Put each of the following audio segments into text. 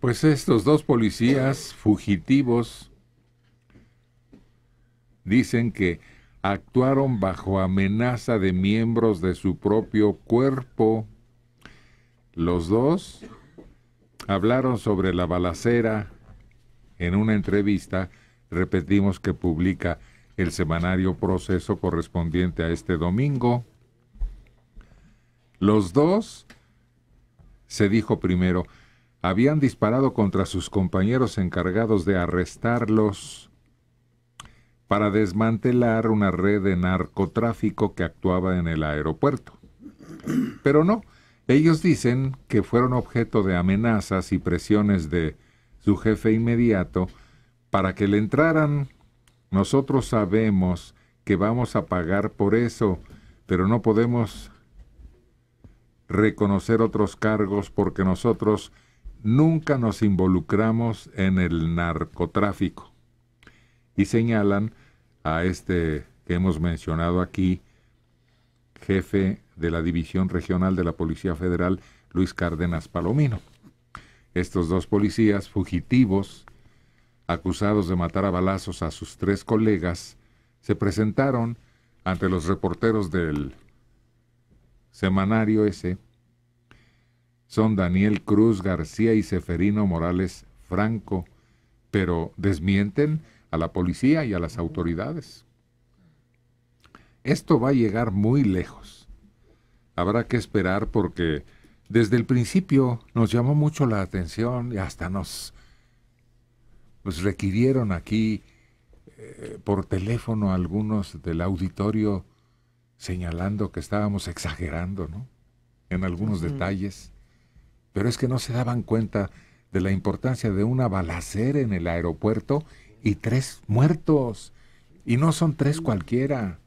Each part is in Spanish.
Pues estos dos policías fugitivos dicen que actuaron bajo amenaza de miembros de su propio cuerpo. Los dos hablaron sobre la balacera en una entrevista, repetimos que publica el semanario Proceso correspondiente a este domingo. Los dos, se dijo primero, habían disparado contra sus compañeros encargados de arrestarlos para desmantelar una red de narcotráfico que actuaba en el aeropuerto. Pero no, ellos dicen que fueron objeto de amenazas y presiones de su jefe inmediato para que le entraran. Nosotros sabemos que vamos a pagar por eso, pero no podemos reconocer otros cargos porque nosotros nunca nos involucramos en el narcotráfico. Y señalan a este que hemos mencionado aquí, jefe de la División Regional de la Policía Federal, Luis Cárdenas Palomino. Estos dos policías fugitivos, acusados de matar a balazos a sus tres colegas, se presentaron ante los reporteros del semanario ese son Daniel Cruz García y Seferino Morales Franco, pero desmienten a la policía y a las autoridades. Esto va a llegar muy lejos. Habrá que esperar porque desde el principio nos llamó mucho la atención y hasta nos, requirieron aquí eh, por teléfono algunos del auditorio señalando que estábamos exagerando, ¿no? En algunos detalles pero es que no se daban cuenta de la importancia de una balacera en el aeropuerto y tres muertos. Y no son tres cualquiera,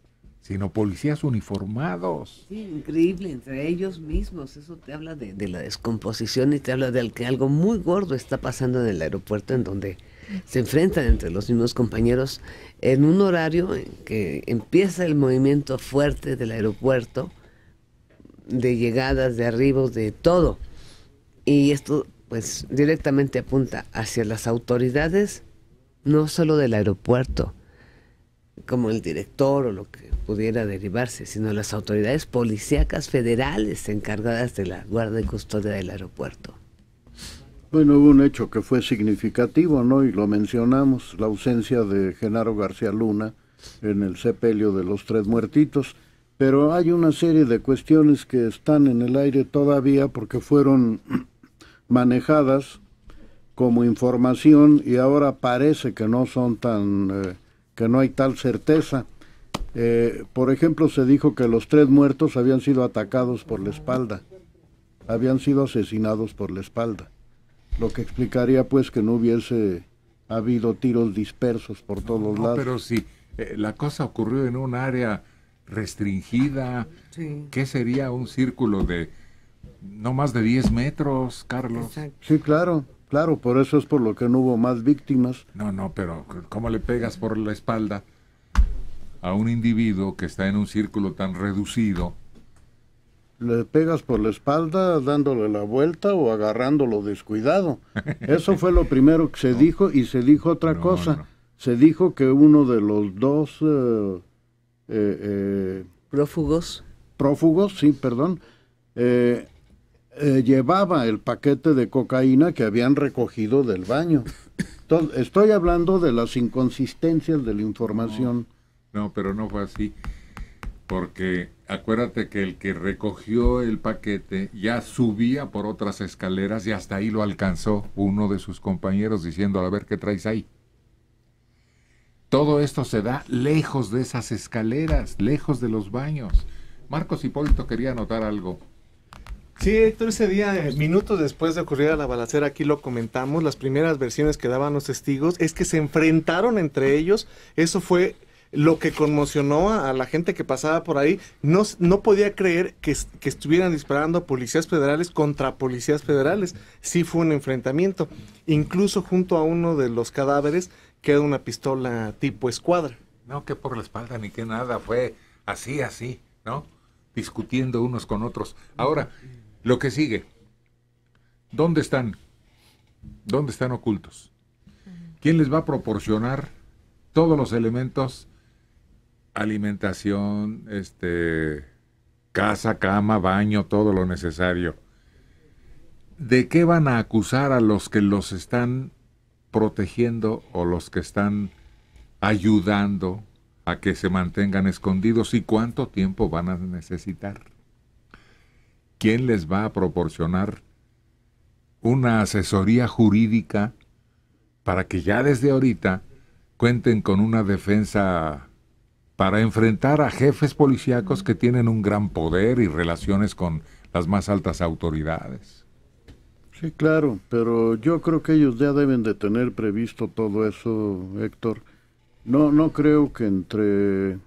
sino policías uniformados. Sí, increíble, entre ellos mismos. Eso te habla de, de, la descomposición y te habla de que algo muy gordo está pasando en el aeropuerto, en donde se enfrentan entre los mismos compañeros en un horario en que empieza el movimiento fuerte del aeropuerto, de llegadas, de arribos, de todo. Y esto pues directamente apunta hacia las autoridades, no solo del aeropuerto, como el director o lo que pudiera derivarse, sino las autoridades policíacas federales encargadas de la guardia y custodia del aeropuerto. Bueno, hubo un hecho que fue significativo, ¿no? Y lo mencionamos, la ausencia de Genaro García Luna en el sepelio de los tres muertitos. Pero hay una serie de cuestiones que están en el aire todavía porque fueron manejadas como información y ahora parece que no son tan, eh, que no hay tal certeza. Eh, por ejemplo, se dijo que los tres muertos habían sido atacados por la espalda, habían sido asesinados por la espalda, lo que explicaría pues que no hubiese habido tiros dispersos por todos lados. Pero si eh, la cosa ocurrió en un área restringida, ¿qué sería un círculo de no más de 10 metros, Carlos. Sí, claro, claro, por eso es por lo que no hubo más víctimas. No, no, pero ¿cómo le pegas por la espalda a un individuo que está en un círculo tan reducido? Le pegas por la espalda dándole la vuelta o agarrándolo descuidado. Eso fue lo primero que se dijo y se dijo otra cosa. Se dijo que uno de los dos eh, eh, eh, prófugos. Prófugos, sí, perdón. Eh, eh, llevaba el paquete de cocaína que habían recogido del baño. estoy hablando de las inconsistencias de la información. No, pero no fue así. Porque acuérdate que el que recogió el paquete ya subía por otras escaleras y hasta ahí lo alcanzó uno de sus compañeros diciendo, a ver qué traes ahí. Todo esto se da lejos de esas escaleras, lejos de los baños. Marcos Hipólito quería anotar algo. Sí, Héctor, ese día, eh, minutos después de ocurrir la balacera, aquí lo comentamos, las primeras versiones que daban los testigos es que se enfrentaron entre ellos, eso fue lo que conmocionó a, la gente que pasaba por ahí, no, no podía creer que, que, estuvieran disparando policías federales contra policías federales, sí fue un enfrentamiento, incluso junto a uno de los cadáveres queda una pistola tipo escuadra. No, que por la espalda ni que nada, fue así, así, ¿no? Discutiendo unos con otros. Ahora, lo que sigue. ¿Dónde están? ¿Dónde están ocultos? ¿Quién les va a proporcionar todos los elementos? Alimentación, este, casa, cama, baño, todo lo necesario. ¿De qué van a acusar a los que los están protegiendo o los que están ayudando a que se mantengan escondidos y cuánto tiempo van a necesitar? ¿Quién les va a proporcionar una asesoría jurídica para que ya desde ahorita cuenten con una defensa para enfrentar a jefes policíacos que tienen un gran poder y relaciones con las más altas autoridades. Sí, claro, pero yo creo que ellos ya deben de tener previsto todo eso, Héctor. No, no creo que entre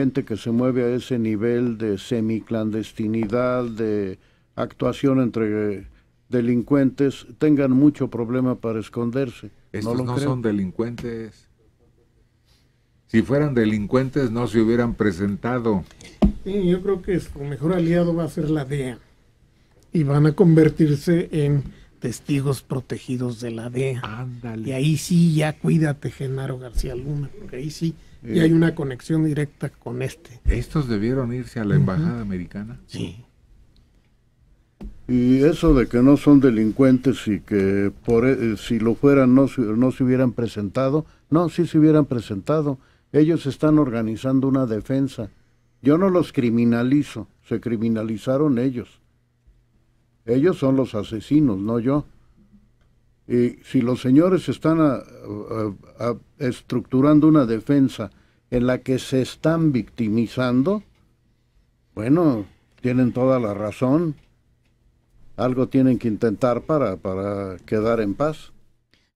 gente que se mueve a ese nivel de semiclandestinidad, de actuación entre delincuentes, tengan mucho problema para esconderse. Estos no, son delincuentes. Si fueran delincuentes no se hubieran presentado. Sí, yo creo que su mejor aliado va a ser la DEA. Y van a convertirse en testigos protegidos de la DEA. Ándale. Y ahí sí ya cuídate, Genaro García Luna, porque ahí sí ya hay una conexión directa con este. ¿Estos debieron irse a la embajada americana? Sí. Y eso de que no son delincuentes y que por, e, si lo fueran no, no se hubieran presentado, no, sí se hubieran presentado. Ellos están organizando una defensa. Yo no los criminalizo, se criminalizaron ellos. Ellos son los asesinos, no yo. Y si los señores están estructurando una defensa en la que se están victimizando, bueno, tienen toda la razón algo tienen que intentar para, para quedar en paz.